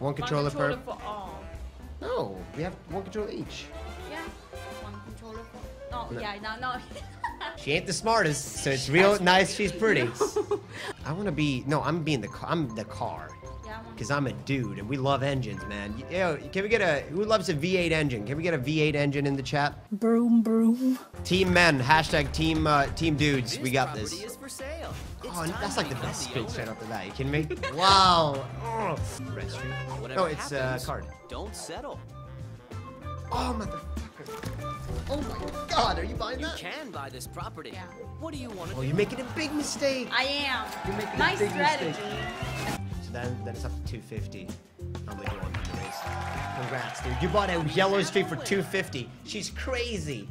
One controller, controller per. for all. No, we have one controller each. Yeah. One controller for. No, No. yeah, no, no. She ain't the smartest, so it's real nice. She's pretty. I want to be. No, I'm being the. ca- I'm the car. yeah, one. Cause I'm a dude and we love engines, man. Yo, can we get a who loves a V8 engine? Can we get a V8 engine in the chat? Broom, broom. Team men, hashtag team uh, team dudes. We got property this. Is for sale. It's Oh, that's like the best the speech owner. straight off the bat. You kidding me? wow. Ugh. Red Street. Whatever Oh, it's uh, card. Don't settle. Oh, motherfucker. Oh my god, are you buying You that? can buy this property. Yeah. What do you want to Oh, do? you're making a big mistake. I am. You're making a big strategy. mistake. So then, then it's up to 250. I'm with you on the race. Congrats, dude. You bought a yellow street for 250. She's crazy.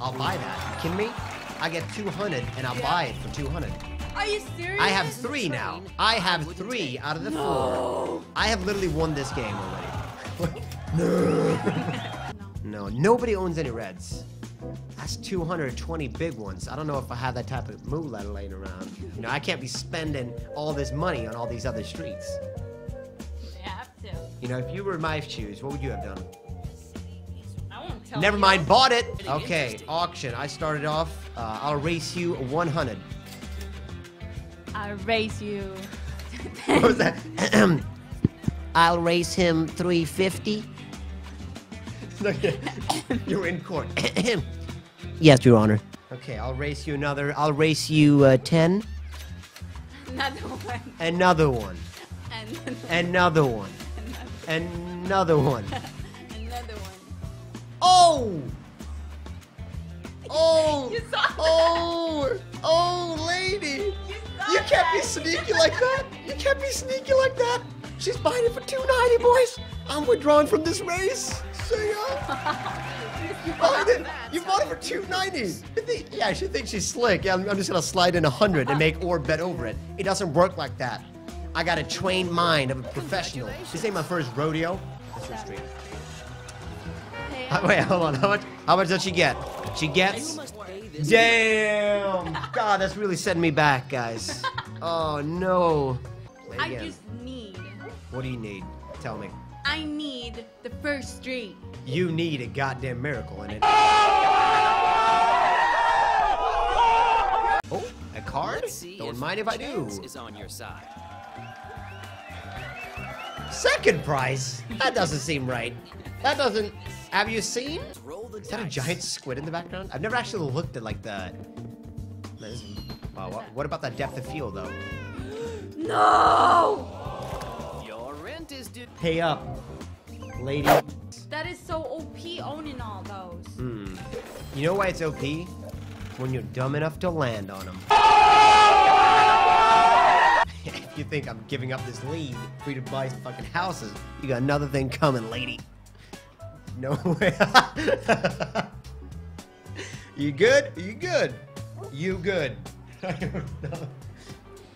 I'll buy that. You kidding me? I get 200 and I'll buy it for 200. Are you serious? I have three now. I have three out of the four. I have literally won this game already. no. No, nobody owns any reds. That's 220 big ones. I don't know if I have that type of moolah laying around. You know, I can't be spending all this money on all these other streets. You have to. You know, if you were in my shoes, what would you have done? I won't tell Never mind, bought it. Pretty Okay, auction. I started off. Uh, I'll race you 100. I'll raise you. What was that? I'll race him 350. You're in court. yes, Your Honor. Okay, I'll race you another. I'll race you uh, 10. Another one. Another one. Another one. Another one. another one. Oh! Oh! You saw? Oh! Oh, lady! You can't be sneaky like that. You can't be sneaky like that. She's buying it for 290, boys. I'm withdrawing from this race. See ya. Uh, you bought it. You bought it for 290. You think- Yeah, she thinks she's slick. Yeah, I'm, I'm just gonna slide in 100 and make Orb bet over it. It doesn't work like that. I got a trained mind of a professional. This ain't my first rodeo. That's. Hey, Wait, hold on. How much? How much does she get? She gets. must pay this. Damn! God, that's really setting me back, guys. Oh no. Play I again. just need. What do you need? Tell me. I need the first street. You need a goddamn miracle in it. Oh, a card? Let's Don't mind if I do. Is on your side. Second prize? That doesn't seem right. That doesn't. Have you seen? Is that a giant squid in the background? I've never actually looked at like the. This- Wow, what, what about that depth of field though? No! Your rent is due. Pay up, lady. That is so OP owning all those. Hmm. You know why it's OP? When you're dumb enough to land on them. if you think I'm giving up this lead for you to buy fucking houses, you got another thing coming, lady. No way. you good? Are you good? You good? I don't know.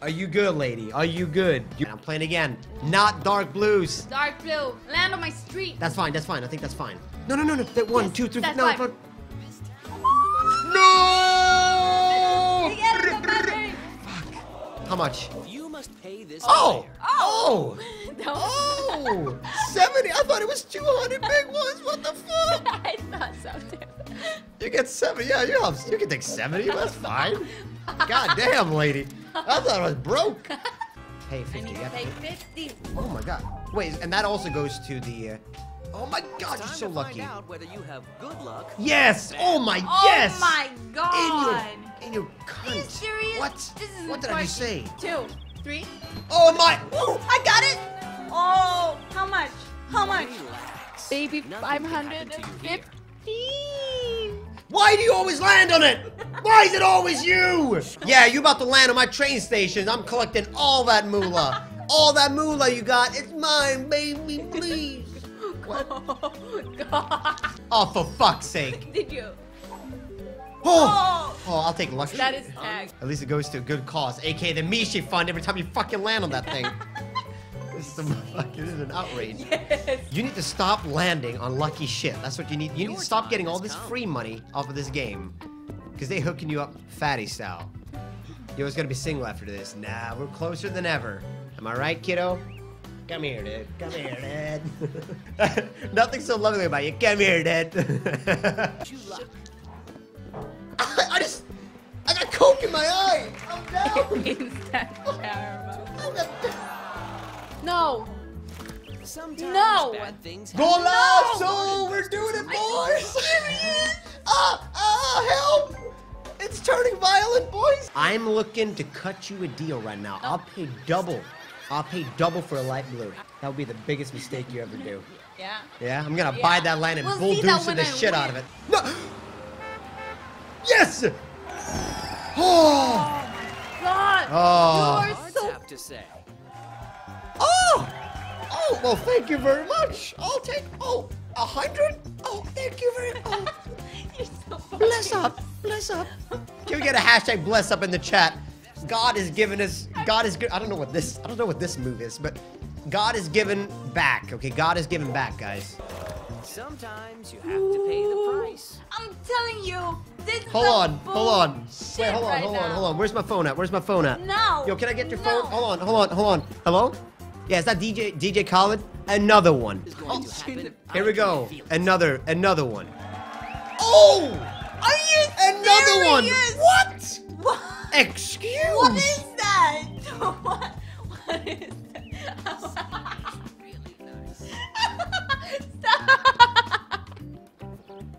Are you good, lady? Are you good? You- I'm playing again. Not dark blues. Dark blue, land on my street. That's fine. That's fine. I think that's fine. No, no, no, no. That one, Yes, two, three, that's no, fine. No! Yes, the. How much? You must pay this. Oh! buyer. Oh! oh! No. Oh! 70! I thought it was 200 big ones! What the fuck? I thought so too. You get 70. Yeah, you, have, you can take 70. That's fine. God damn, lady. I thought I was broke. Hey, I 50. need to yeah. pay 50. Oh my god. Wait, and that also goes to the. Uh, oh my god, you're so lucky. whether you have good luck. Yes! Oh my Oh yes! my god. In your, in your cunt. Are you serious? What? This is what did I just say? Two, three. Oh my! Oh, I got it. Oh, how much? How much? Relax. Baby, Nothing can happen to you here. 550. Why do you always land on it? Why is it always you? Yeah, you about to land on my train station. I'm collecting all that moolah. All that moolah you got, it's mine, baby, please. What? Oh, God. Oh, for fuck's sake. Did you? Oh, oh I'll take lucky. That is tag. At least it goes to a good cause, aka the Michi Fund every time you fucking land on that thing. this, is fucking, an outrage. Yes. You need to stop landing on lucky shit. That's what you need. You need Your to stop getting all this come. free money off of this game. Because they hooking you up fatty style. You're always gonna be single after this. Nah, we're closer than ever. Am I right, kiddo? Come here, dude. Come here, dude. Nothing's so lovely about you. Come here, dude. You luck. I, I just, I got coke in my eye. I'm down. Instant. I'm got- No. Sometimes No. bad things Go happen. loud, so we're doing it, boys. ah, ah, help! It's turning violent, boys. I'm looking to cut you a deal right now. I'll pay double. I'll pay double for a light blue. That would be the biggest mistake you ever do. Yeah. Yeah, I'm gonna Yeah. buy that land and We'll bull see that the I shit out of it. No. Yes. Oh. God. Oh. You are so. have to say. Oh. Well, thank you very much. I'll take. Oh, a hundred. Oh, thank you very much. You're so Bless up. Bless up. Can we get a hashtag bless up in the chat? God is giving us. God is. gi- I don't know what this. I don't know what this move is, but God is given back. Okay, God is given back, guys. Sometimes you have to pay the price. I'm telling you, this is Hold some on. Hold on. Wait. Hold on. right Hold on. now. Hold on. Where's my phone at? Where's my phone at? No. Yo, can I get your No. phone? Hold on. Hold on. Hold on. Hello. Yeah, is that DJ DJ Khaled? Another one. Is going to shit. happen. Here we go. Another. Another one. Oh! Are you Another one. What? What? Excuse. What is that? what? What is that? Stop.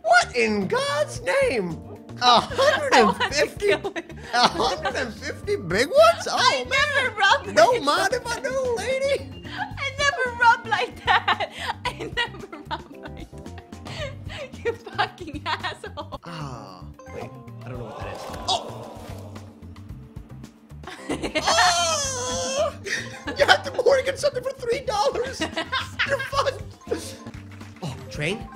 What in God's name? A hundred and fifty. I wanna kill him. A hundred and fifty big ones? Oh I never rub Don't like mind if I do, lady. I never rub like that. I never rub like that. You fucking asshole. Ah, wait. I don't know what that is. Oh. oh! You have to mortgage something for three dollars. You're fun. Oh, train?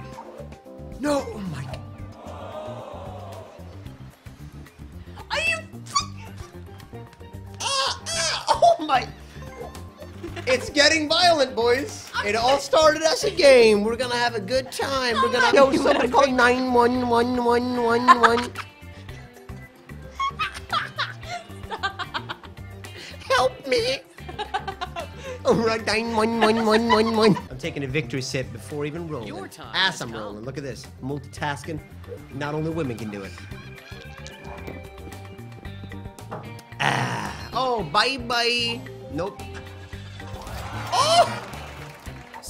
Boys. It all started as a game. We're gonna have a good time. We're gonna yo somebody call nine one one one one one. Help me. All right, nine one one one one one. I'm taking a victory sip before even rolling. Your time Ass I'm rolling. Look at this. Multitasking. Not only women can do it. Ah. Oh, bye bye. Nope.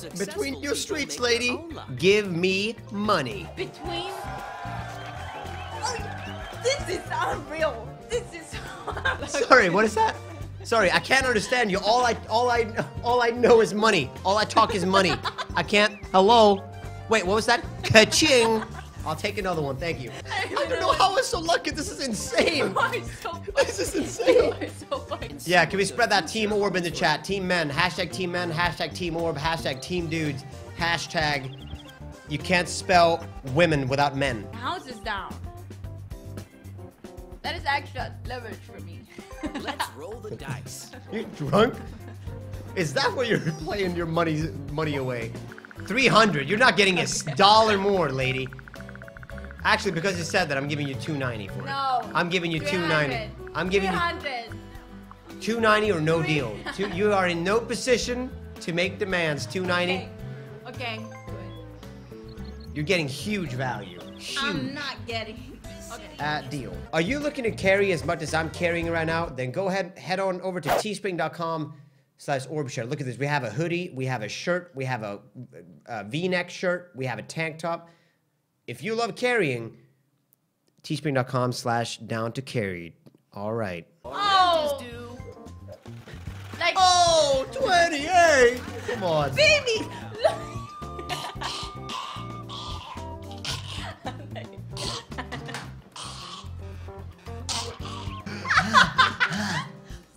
Between your streets, lady, give me money. Between. Oh, this is unreal. This is. Sorry, what is that? Sorry, I can't understand you. All I, all I, all I know is money. All I talk is money. I can't. Hello. Wait, what was that? Ka-ching. I'll take another one. Thank you. I don't know how I was so lucky. This is insane. So This is insane. so. Yeah, can we spread that team orb in the chat? Team men, hashtag team men, hashtag team orb, hashtag team dudes, hashtag you can't spell women without men. House is down. That is extra leverage for me. Let's roll the dice. You drunk? Is that where you're playing your money money away? 300. You're not getting a s- dollar more, lady. Actually, because you said that, I'm giving you 290 for it. No. I'm giving you 290. I'm giving you 290 or no Three- deal. Two, you are in no position to make demands. 290. Okay. Okay. Good. You're getting huge value. Huge. I'm not getting. Okay. uh, deal. Are you looking to carry as much as I'm carrying right now? Then go ahead, head on over to teespring.com slash orbshare. Look at this. We have a hoodie, we have a shirt, we have a, a V-neck shirt, we have a tank top. If you love carrying, teespring.com slash down to carry. All right. Oh, like Oh, 28! Come on. baby.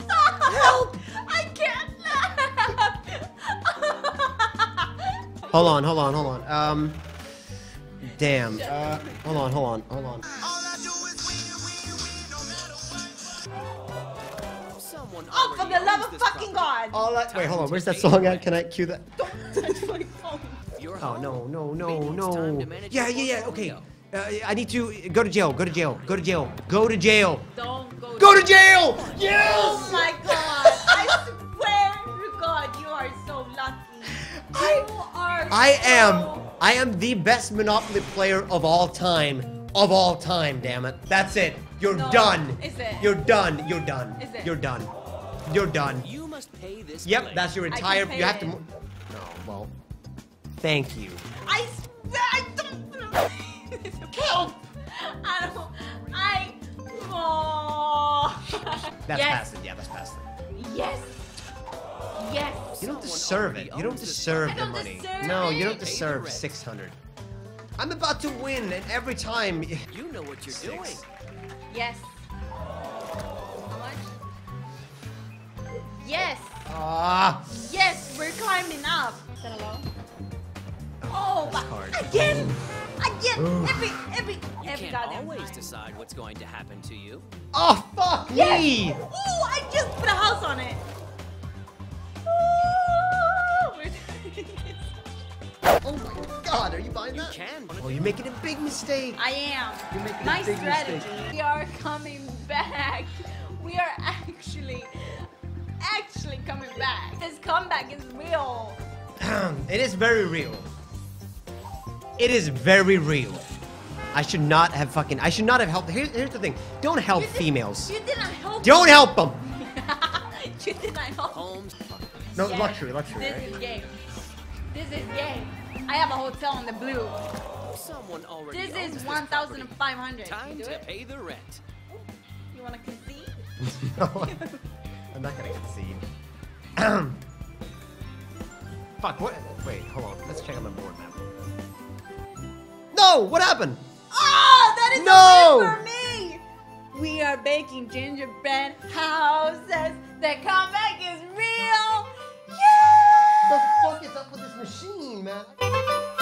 Help! I can't. Hold on, hold on, hold on. Um, damn. Uh, hold on, hold on, hold on. Someone oh, for the love of fucking. God! All that. Wait, hold on. Where's that song at? Can I cue that? Don't touch my phone. Oh no no no Maybe it's time no! Yeah yeah yeah. Okay. Uh, I need to go to jail. Go to jail. Go to jail. Go to jail. Don't go. Go to jail. Yes. Oh my God! I swear to God, you are so lucky. You are. I am I am the best Monopoly player of all time. Of all time, damn it. That's it. You're No, done. is it? You're done. You're done. Is it? You're done. You're done. You must pay this. Yep, plane. that's your can entire. pay You have to. it. mo- No, well, thank you. I swear I don't. Help! I don't. I. Oh. That's yes. past deserve it. You don't deserve the money. No, you don't deserve 600. I'm about to win, and every time. You know what you're doing. Yes. Yes. Ah. Yes. We're climbing up. Is that hello? Oh, but hard. again. Again. Oof. Every every You every can't goddamn always time. decide what's going to happen to you. Oh fuck Yes. me! Ooh, I just put a house on it. Oh my god, are you buying You that? can. Oh, you're making a big mistake. I am. You're making a big strategy. mistake. We are coming back. We are actually, actually coming back. This comeback is real. it is very real. It is very real. I should not have fucking. I should not have helped. Here's, here's the thing. Don't help You did- females. You did not help. Don't help them. you did not help. Holmes. No, Yes, luxury, luxury, This right? is game. This is gay. I have a hotel in the blue. Someone already This owns is 1,500. Time to it? pay the rent. You wanna concede? no, I'm not gonna concede. Fuck. What? Wait, hold on. Let's check on the board map. No. What happened? Oh, that is No! a win for me. We are baking gingerbread houses. They come fuck is up with this machine, man?